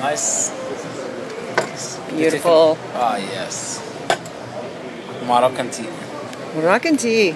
Nice. Beautiful. Ah, yes. Moroccan tea. Moroccan tea.